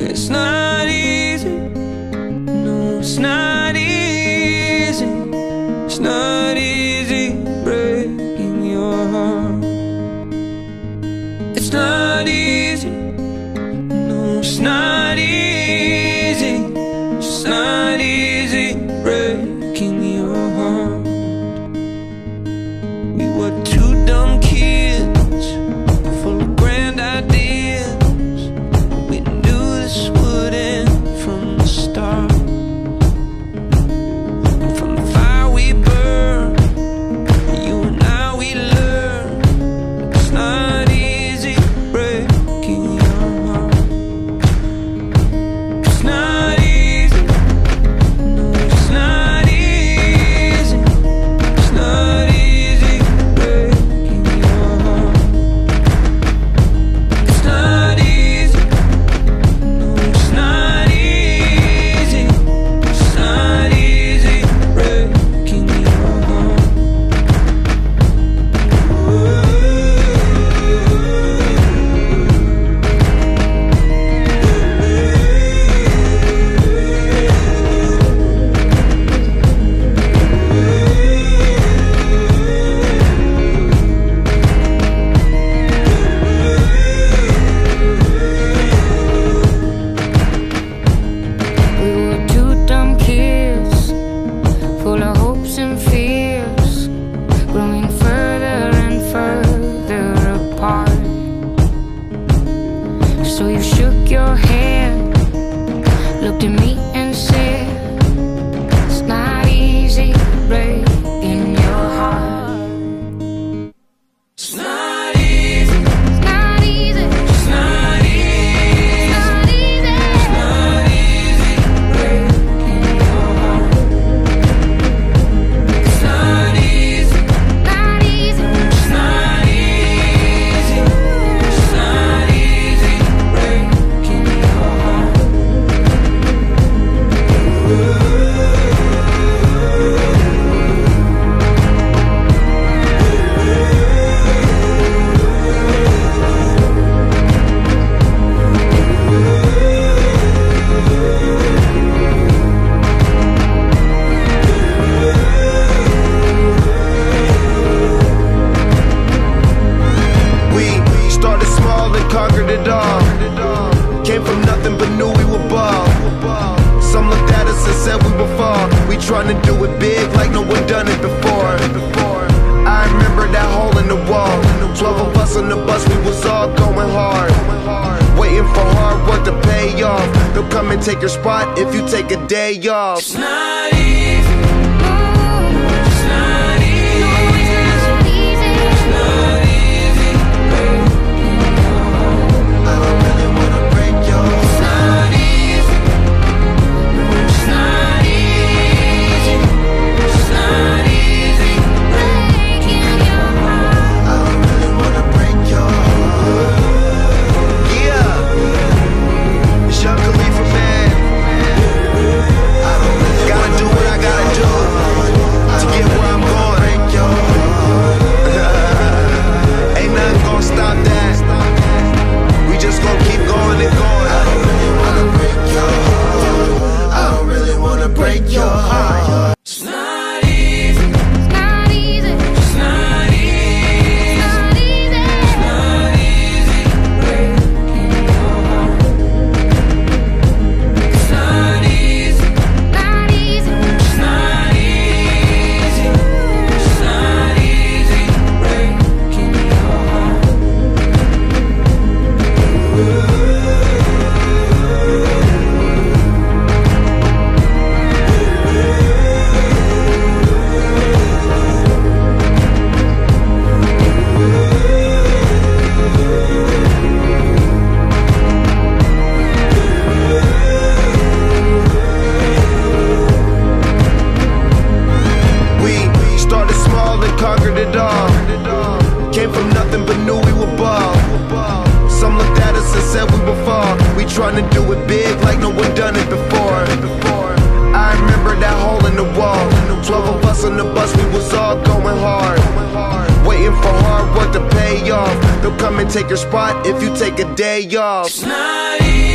It's not easy. No, it's not easy. It's not easy breaking your heart. It's not easy. No, it's not trying to do it big like no one done it before. I remember that hole in the wall. Twelve of us on the bus, we was all going hard. Waiting for hard work to pay off. They'll come and take your spot if you take a day off. It's not easy. Big like no one done it before. I remember that hole in the wall. Twelve of us on the bus, we was all going hard. Waiting for hard work to pay off. They'll come and take your spot if you take a day off. It's.